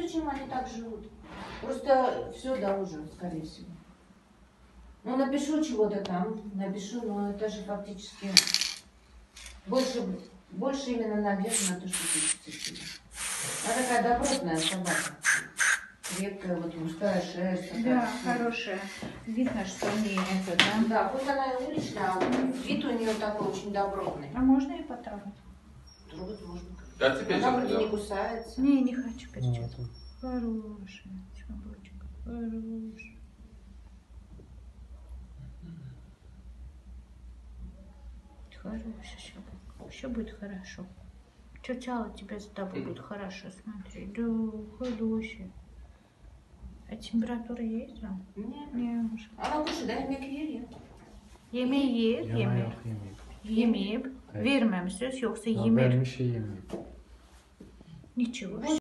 зачем они так живут. Просто все, да, уже, скорее всего. Ну, напишу чего-то там, напишу, но это же фактически больше, больше именно надежды на то, что ты цепила. Она такая добротная собака. Крепкая, вот густая шерсть. такая. Да, хорошая. Видно, что не это, да? Да, хоть она и уличная, а вид у нее такой очень добротный. А можно и потрогать? Трогать можно. Да, теперь Она вроде да. не кусается. Не, не хочу перчатку. Хорошая собачка. Хорошая. Хорошая собака. Все будет хорошо. Чучало тебе с тобой будет хорошо смотреть. Да, хорошая. А температура есть там? Нет. Не, уже. Ama kuşu da yemek yer ya. Yemeği yer, Yana yemeği. yok verməmisiniz, yoxsa yemək? Vermişik şey yemək. Neçə var?